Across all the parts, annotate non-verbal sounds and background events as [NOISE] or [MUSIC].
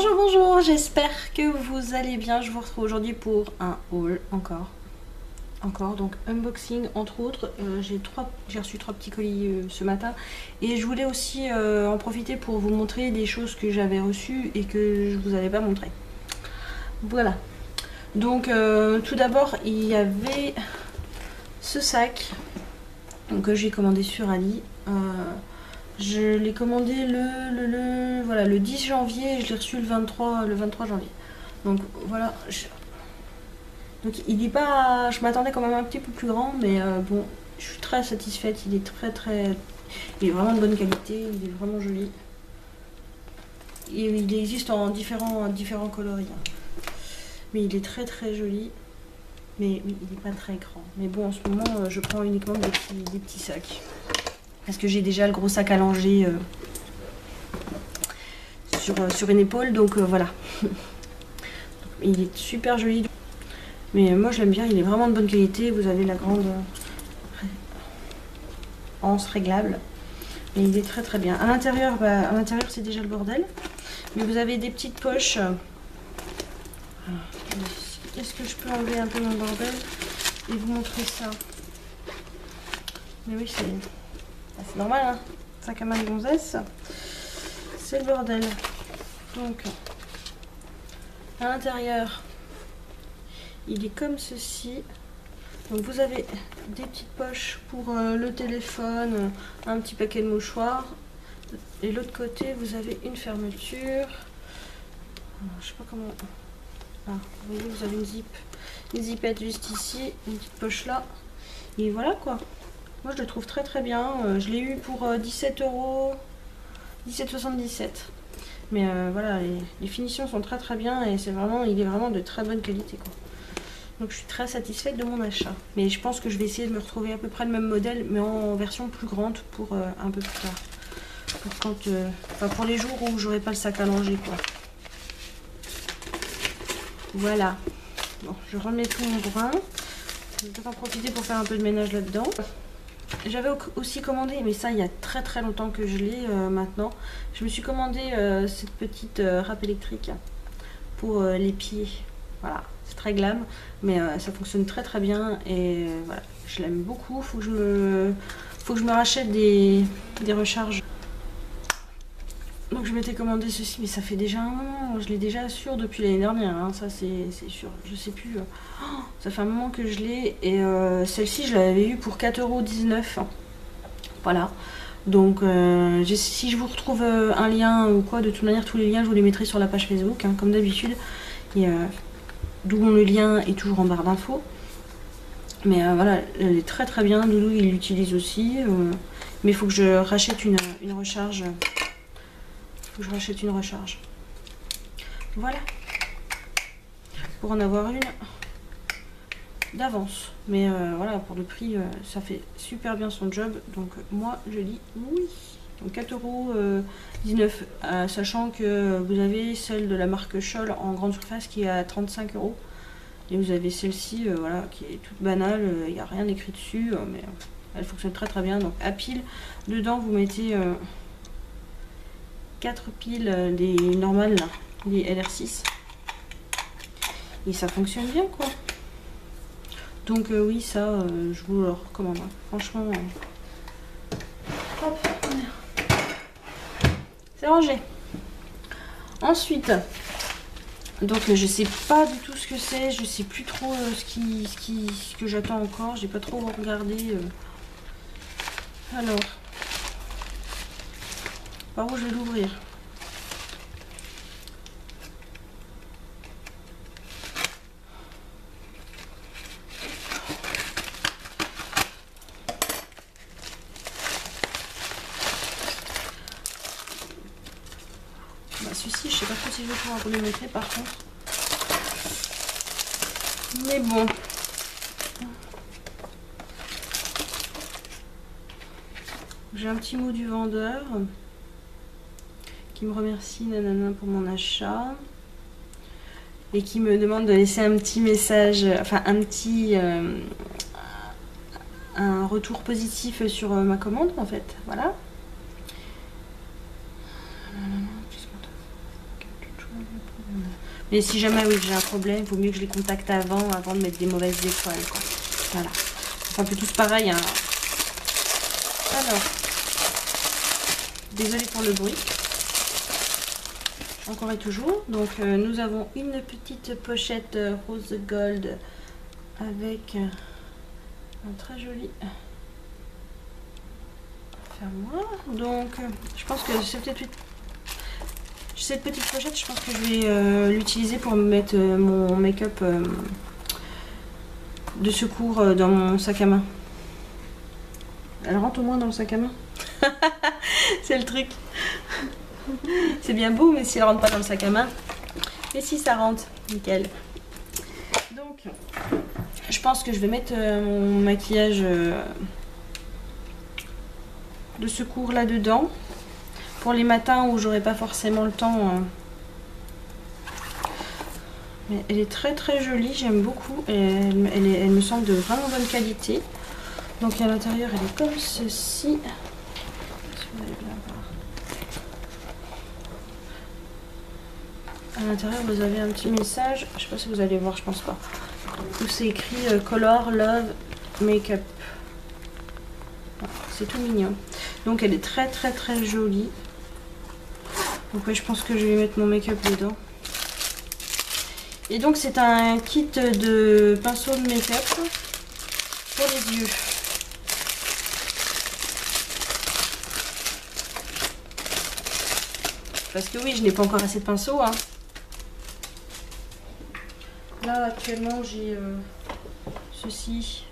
Bonjour, bonjour, j'espère que vous allez bien. Je vous retrouve aujourd'hui pour un haul encore. Encore, donc unboxing entre autres. Euh, j'ai reçu trois petits colis euh, ce matin. Et je voulais aussi euh, en profiter pour vous montrer des choses que j'avais reçues et que je vous avais pas montré. Voilà. Donc tout d'abord, il y avait ce sac que j'ai commandé sur Ali. Je l'ai commandé le, le, voilà, le 10 janvier et je l'ai reçu le 23, le 23 janvier. Donc voilà. Donc il est pas. Je m'attendais quand même un petit peu plus grand, mais euh, bon, je suis très satisfaite. Il est très très. Il est vraiment de bonne qualité, il est vraiment joli. il existe en différents, différents coloris. Hein. Mais il est très très joli. Mais il n'est pas très grand. Mais bon, en ce moment, euh, je prends uniquement des petits sacs. Parce que j'ai déjà le gros sac à langer euh, sur, euh, sur, une épaule. Donc euh, voilà. [LAUGHS] il est super joli. Mais moi je l'aime bien. Il est vraiment de bonne qualité. Vous avez la grande anse réglable. Et il est très très bien. À l'intérieur, bah, à l'intérieur c'est déjà le bordel. Mais vous avez des petites poches. Est-ce que je peux enlever un peu mon bordel et vous montrer ça? Mais oui, c'est ah, c'est normal, hein Sac à main de gonzesse. C'est le bordel. Donc, à l'intérieur, il est comme ceci. Donc vous avez des petites poches pour euh, le téléphone, un petit paquet de mouchoirs. Et l'autre côté, vous avez une fermeture. Je sais pas comment... Ah, vous voyez, vous avez une zip. Une zipette juste ici, une petite poche là. Et voilà quoi. Moi, je le trouve très très bien. Euh, je l'ai eu pour 17 euh, euros. 17,77. Mais euh, voilà, les, finitions sont très très bien et c'est vraiment, il est vraiment de très bonne qualité. Quoi. Donc je suis très satisfaite de mon achat. Mais je pense que je vais essayer de me retrouver à peu près le même modèle, mais en version plus grande pour un peu plus tard. Pour, quand, pour les jours où j'aurai pas le sac à langer. Quoi. Voilà. Bon, je remets tout mon brin. Je vais en profiter pour faire un peu de ménage là-dedans. J'avais aussi commandé, mais ça il y a très très longtemps que je l'ai euh, maintenant. Je me suis commandé euh, cette petite euh, râpe électrique pour les pieds. Voilà, c'est très glam, mais ça fonctionne très très bien et voilà, je l'aime beaucoup. Faut que je me, faut que je me rachète des, des recharges. Donc je m'étais commandé ceci, mais ça fait déjà un moment, je l'ai déjà sûr depuis l'année dernière, hein. ça c'est sûr, je sais plus, euh. oh, ça fait un moment que je l'ai, et euh, celle-ci je l'avais eu pour 4,19€, voilà, donc euh, si je vous retrouve un lien ou quoi, de toute manière tous les liens je vous les mettrai sur la page Facebook, hein, comme d'habitude, d'où le lien est toujours en barre d'infos, mais voilà, elle est très très bien, Doudou il l'utilise aussi, mais il faut que je rachète une, une recharge je rachète une recharge. Voilà. Pour en avoir une d'avance. Mais euh, voilà, pour le prix, euh, ça fait super bien son job. Donc moi, je dis oui. Donc 4,19€, sachant que vous avez celle de la marque Scholl en grande surface qui est à 35 euros. Et vous avez celle-ci, euh, voilà, qui est toute banale, il n'y a rien écrit dessus, mais elle fonctionne très très bien. Donc à pile, dedans vous mettez 4 piles, euh, les normales, là, les LR6. Et ça fonctionne bien, quoi. Donc euh, oui, ça, euh, je vous le recommande. Hein. Franchement, hop, c'est rangé. Ensuite, donc je sais pas du tout ce que c'est, je sais plus trop ce, qui, ce, qui, ce que j'attends encore, j'ai pas trop regardé. Alors, par où je vais l'ouvrir bah celui-ci je sais pas trop si je vais pouvoir le mettre par contre. Mais bon. J'ai un petit mot du vendeur qui me remercie nanana pour mon achat et qui me demande de laisser un petit message, enfin un petit euh, un retour positif sur euh, ma commande en fait, voilà. Mais si jamais oui, j'ai un problème, il vaut mieux que je les contacte avant, avant de mettre des mauvaises étoiles. Voilà. C'est un peu tous pareil. Hein. Alors, désolé pour le bruit. Encore et toujours. Donc, euh, nous avons une petite pochette euh, rose gold avec euh, un très joli fermoir. Donc, je pense que c'est peut-être cette petite pochette, je pense que je vais l'utiliser pour mettre mon make-up de secours dans mon sac à main. Elle rentre au moins dans le sac à main. [LAUGHS] c'est le truc. [LAUGHS] c'est bien beau, mais si elle rentre pas dans le sac à main. Mais si ça rentre, nickel. Donc, je pense que je vais mettre euh, mon maquillage euh, de secours là-dedans. Pour les matins où j'aurai pas forcément le temps. Hein. Mais elle est très très jolie, j'aime beaucoup. Elle, me semble de vraiment bonne qualité. Donc à l'intérieur, elle est comme ceci. À l'intérieur, vous avez un petit message. Je sais pas si vous allez voir, je pense pas. Où c'est écrit euh, Color, Love, Makeup. c'est tout mignon. Donc elle est très très très jolie. Donc ouais, je pense que je vais mettre mon make-up dedans. Et donc c'est un kit de pinceau de make-up pour les yeux. Parce que oui, je n'ai pas encore assez de pinceaux. Hein. Actuellement, j'ai euh, ceci,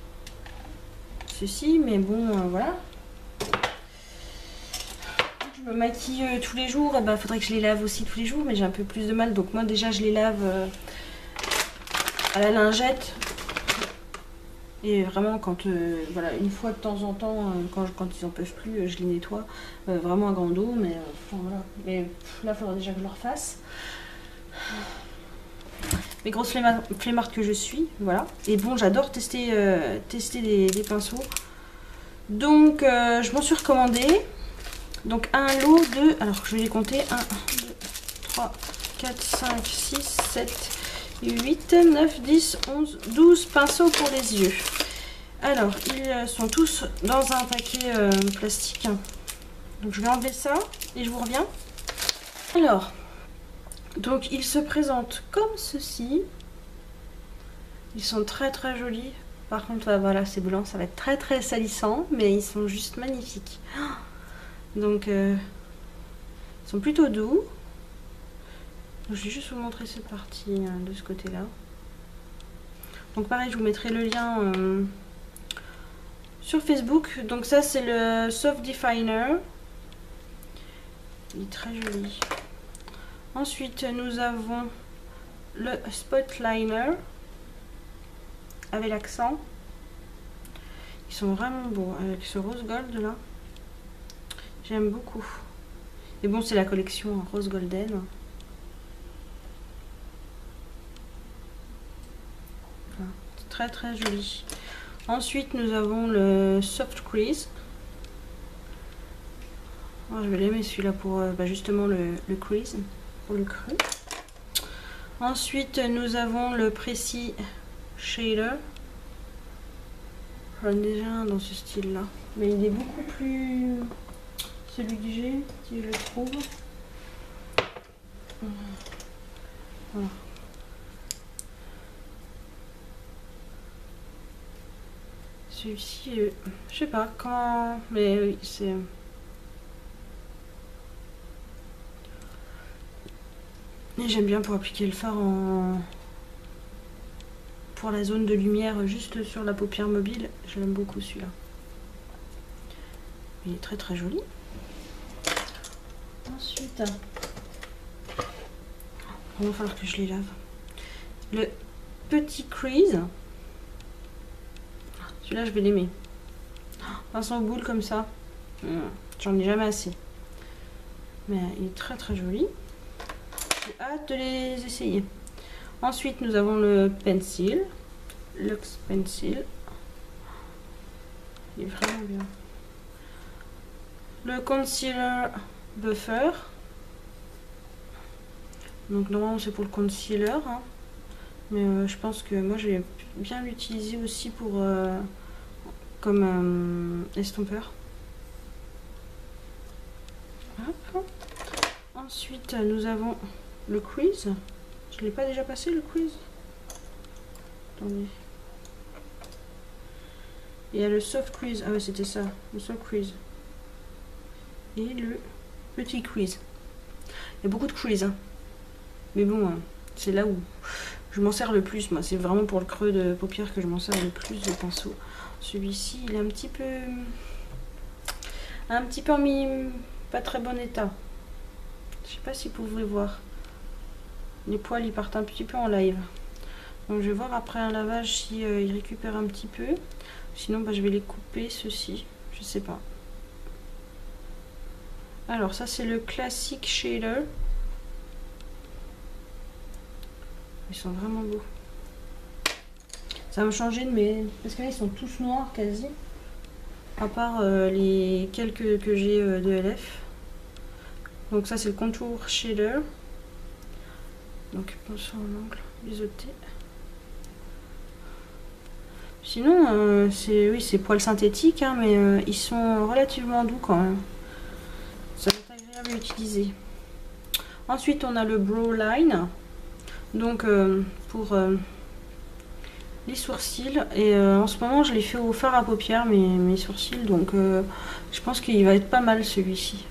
ceci, mais bon, euh, voilà. Je me maquille euh, tous les jours, eh ben, faudrait que je les lave aussi tous les jours, mais j'ai un peu plus de mal. Donc moi, déjà, je les lave à la lingette. Et vraiment, quand voilà, une fois de temps en temps, quand, quand, ils en peuvent plus, je les nettoie vraiment à grande eau. Mais, voilà. mais là, faudrait déjà que je le refasse grosses flemmardes que je suis. Voilà. Et bon, j'adore tester, euh, tester des, pinceaux. Donc, euh, je m'en suis recommandé. Donc, un lot de... Alors, je vais les compter. 1, 2, 3, 4, 5, 6, 7, 8, 9, 10, 11, 12 pinceaux pour les yeux. Alors, ils sont tous dans un paquet euh, plastique. Donc, je vais enlever ça et je vous reviens. Alors, donc ils se présentent comme ceci. Ils sont très très jolis. Par contre, voilà, c'est blanc, ça va être très très salissant, mais ils sont juste magnifiques. Donc, euh, ils sont plutôt doux. je vais juste vous montrer cette partie hein, de ce côté-là. Donc pareil, je vous mettrai le lien euh, sur Facebook. Donc ça, c'est le Soft Definer. Il est très joli. Ensuite, nous avons le Spot Liner avec l'accent. Ils sont vraiment beaux avec ce rose gold là. J'aime beaucoup. Et bon, c'est la collection rose golden. très très joli. Ensuite, nous avons le Soft Crease. Oh, je vais l'aimer celui-là pour euh, bah, justement le, le crease le cru. Ensuite, nous avons le Précis Shader. J'en ai déjà un dans ce style-là. Mais il est beaucoup plus... Celui que j'ai, si je le trouve. Celui-ci, euh, je sais pas quand... Mais oui, c'est... j'aime bien pour appliquer le phare en... pour la zone de lumière juste sur la paupière mobile. Je l'aime beaucoup celui-là. Il est très très joli. Ensuite, il va falloir que je les lave. Le petit crease. Celui-là, je vais l'aimer. Pinceau boule comme ça. J'en ai jamais assez. Mais il est très très joli hâte de les essayer. Ensuite, nous avons le pencil. Lux Pencil. Il est vraiment bien. Le concealer buffer. Donc normalement c'est pour le concealer. Hein. Mais euh, je pense que moi je vais bien l'utiliser aussi pour euh, comme estompeur. Ensuite nous avons le quiz. Je l'ai pas déjà passé le quiz Attendez. Il y a le soft quiz. Ah ouais c'était ça. Le soft quiz. Et le petit quiz. Il y a beaucoup de quiz. Hein. Mais bon, hein, c'est là où je m'en sers le plus. Moi, c'est vraiment pour le creux de paupière que je m'en sers le plus de pinceau. Celui-ci, il est un petit peu... Un petit peu mis pas très bon état. Je sais pas si vous pouvez voir. Les poils, ils partent un petit peu en live. Donc je vais voir après un lavage si euh, il récupère un petit peu. Sinon, bah, je vais les couper, ceux-ci. Je sais pas. Alors ça c'est le classique shader. Ils sont vraiment beaux. Ça va me changer de mes... Parce que là ils sont tous noirs quasi. À part euh, les quelques que j'ai euh, de LF. Donc ça c'est le contour shader. Donc sur l'angle, biseauté. Sinon, euh, c'est oui, c'est poils synthétiques, hein, mais ils sont relativement doux quand même utiliser. Ensuite, on a le Brow Line. Donc, euh, pour euh, les sourcils. Et euh, en ce moment, je l'ai fait au fard à paupières, mes, mes sourcils. Donc, je pense qu'il va être pas mal celui-ci.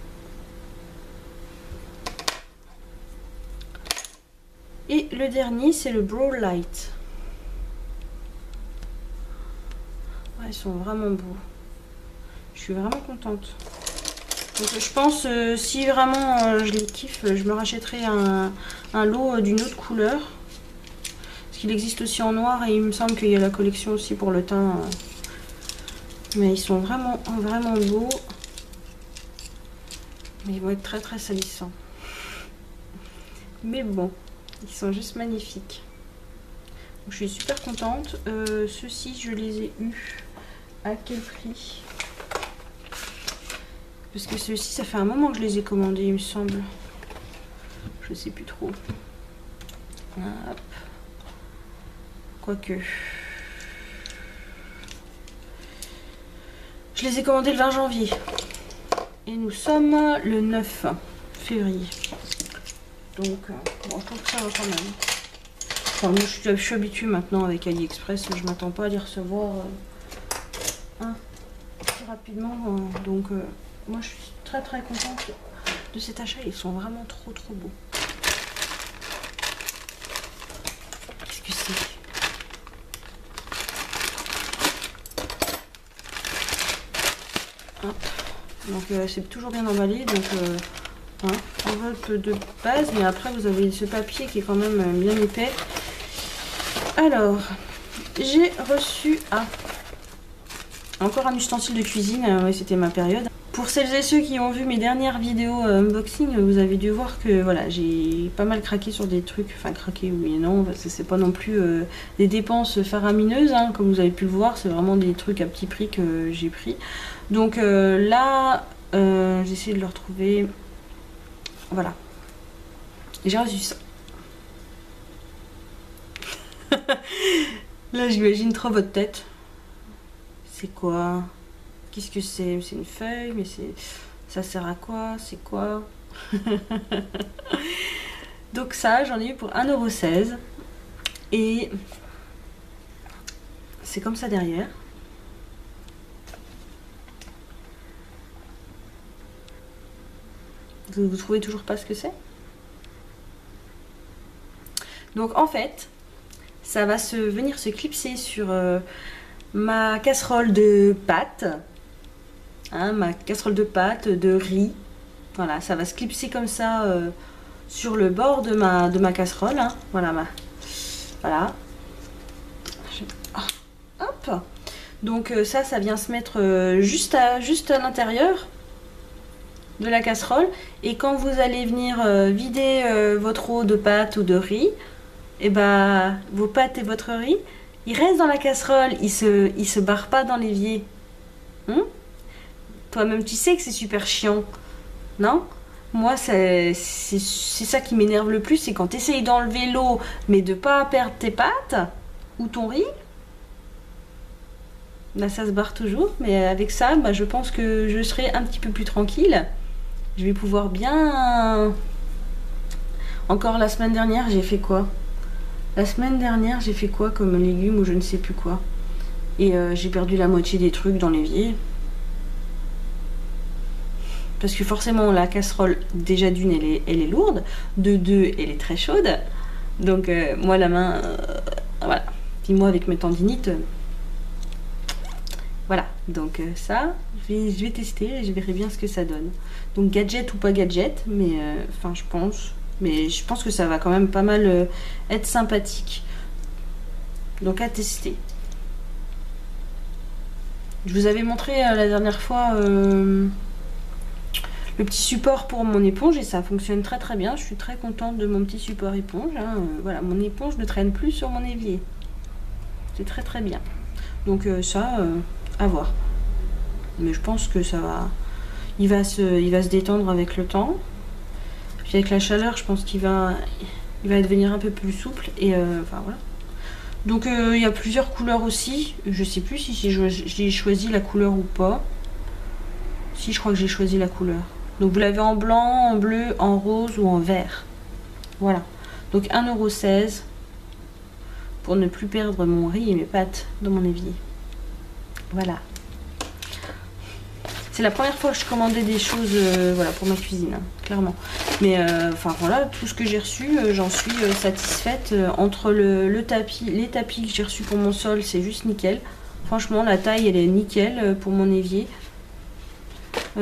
Et le dernier, c'est le Brow Light. ils sont vraiment beaux. Je suis vraiment contente. Je pense, euh, si vraiment euh, je les kiffe, je me rachèterai un, lot euh, d'une autre couleur. Parce qu'il existe aussi en noir et il me semble qu'il y a la collection aussi pour le teint. Mais ils sont vraiment, vraiment beaux. Mais ils vont être très très salissants. Mais bon, ils sont juste magnifiques. je suis super contente. Ceux-ci, je les ai eus. À quel prix? Parce que ceux-ci, ça fait un moment que je les ai commandés, il me semble. Je sais plus trop. Hop. Quoique. Je les ai commandés le 20 janvier. Et nous sommes le 9 février. Donc, euh, bon, je trouve que ça va quand même. Enfin, moi, je suis, habituée maintenant avec AliExpress. Je m'attends pas à les recevoir euh, rapidement. Hein. donc, euh, moi, je suis très très contente de cet achat. Ils sont vraiment trop trop beaux. Qu'est-ce que c'est? Donc euh, c'est toujours bien emballé. Donc euh, hein, enveloppe de base. Mais après vous avez ce papier qui est quand même euh, bien épais. Alors, j'ai reçu ah, encore un ustensile de cuisine. Ouais, c'était ma période. Pour celles et ceux qui ont vu mes dernières vidéos euh, unboxing, vous avez dû voir que voilà, j'ai pas mal craqué sur des trucs, enfin craqué oui et non, parce que c'est pas non plus euh, des dépenses faramineuses, hein, comme vous avez pu le voir, c'est vraiment des trucs à petit prix que j'ai pris. Donc euh, là, j'essaie de le retrouver, voilà, j'ai reçu ça. [LAUGHS] là j'imagine trop votre tête. C'est quoi? Qu'est-ce que c'est? C'est une feuille, mais c'est ça sert à quoi? C'est quoi? [LAUGHS] Donc ça, j'en ai eu pour 1,16€. Et c'est comme ça derrière. Vous, vous trouvez toujours pas ce que c'est Donc en fait, ça va se venir se clipser sur euh, ma casserole de pâtes Hein, ma casserole de pâtes, de riz. Voilà, ça va se clipser comme ça euh, sur le bord de ma, de ma casserole. Hein. Voilà, ma, voilà. Ah, hop. Donc euh, ça, ça vient se mettre juste à, juste à l'intérieur de la casserole. Et quand vous allez venir vider votre eau de pâte ou de riz, et eh ben vos pâtes et votre riz, ils restent dans la casserole, ils se, ils se barrent pas dans l'évier. Hum toi-même, tu sais que c'est super chiant, non? Moi, c'est ça qui m'énerve le plus, c'est quand tu essayes d'enlever l'eau, mais de pas perdre tes pâtes ou ton riz. Là, ça se barre toujours, mais avec ça, bah, je pense que je serai un petit peu plus tranquille. Je vais pouvoir bien... Encore la semaine dernière, j'ai fait quoi? La semaine dernière, j'ai fait quoi comme légumes ou je ne sais plus quoi? Et euh, j'ai perdu la moitié des trucs dans l'évier. Parce que forcément, la casserole, déjà d'une, elle est, lourde. De deux, elle est très chaude. Donc, euh, moi, la main... Euh, voilà. Puis moi, avec mes tendinites... voilà. Donc, ça, je vais, tester et je verrai bien ce que ça donne. Donc, gadget ou pas gadget, mais... Enfin, je pense... Mais je pense que ça va quand même pas mal être sympathique. Donc, à tester. Je vous avais montré la dernière fois le petit support pour mon éponge et ça fonctionne très très bien. Je suis très contente de mon petit support éponge. Hein. Euh, voilà, mon éponge ne traîne plus sur mon évier. C'est très très bien. Donc euh, ça, euh, à voir. Mais je pense que ça va... Il va se, il va se détendre avec le temps. Puis avec la chaleur, je pense qu'il va, il va devenir un peu plus souple. Et enfin voilà. Donc il y a plusieurs couleurs aussi. Je sais plus si j'ai choisi la couleur ou pas. Si, je crois que j'ai choisi la couleur. Donc vous l'avez en blanc, en bleu, en rose ou en vert. Voilà. Donc 1,16€ pour ne plus perdre mon riz et mes pâtes dans mon évier. Voilà. C'est la première fois que je commandais des choses euh, voilà, pour ma cuisine, hein, clairement. Mais euh, enfin voilà, tout ce que j'ai reçu, euh, j'en suis satisfaite. entre le, tapis, les tapis que j'ai reçus pour mon sol, c'est juste nickel. Franchement, la taille, elle est nickel pour mon évier.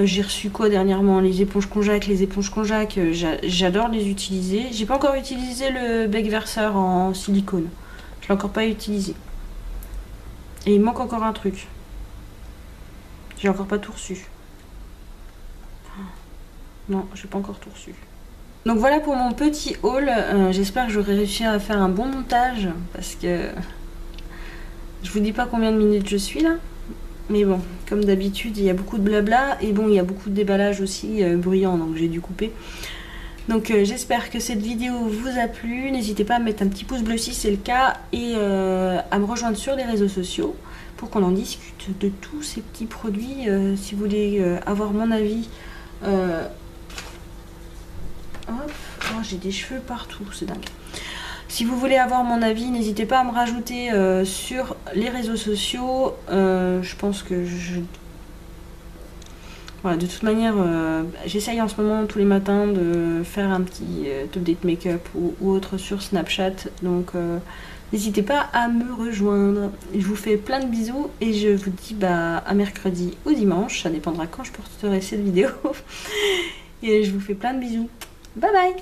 J'ai reçu quoi dernièrement? Les éponges Conjac. Les éponges Conjac, j'adore les utiliser. J'ai pas encore utilisé le bec verseur en silicone. Je l'ai encore pas utilisé. Et il manque encore un truc. J'ai encore pas tout reçu. Non, j'ai pas encore tout reçu. Donc voilà pour mon petit haul. Euh, j'espère que j'aurai réussi à faire un bon montage. Parce que... Je vous dis pas combien de minutes je suis là. Mais bon, comme d'habitude, il y a beaucoup de blabla. Et bon, il y a beaucoup de déballage aussi euh, bruyant, donc j'ai dû couper. Donc euh, j'espère que cette vidéo vous a plu. N'hésitez pas à mettre un petit pouce bleu si c'est le cas. Et euh, à me rejoindre sur les réseaux sociaux qu'on en discute de tous ces petits produits. si vous voulez avoir mon avis... Hop, oh, j'ai des cheveux partout, c'est dingue. Si vous voulez avoir mon avis, n'hésitez pas à me rajouter euh, sur les réseaux sociaux. Euh, je pense que je... Voilà, de toute manière, euh, j'essaye en ce moment tous les matins de faire un petit update make-up ou, autre sur Snapchat. Donc n'hésitez pas à me rejoindre. Je vous fais plein de bisous et je vous dis bah, à mercredi ou dimanche. Ça dépendra quand je porterai cette vidéo. [LAUGHS] et je vous fais plein de bisous. Bye bye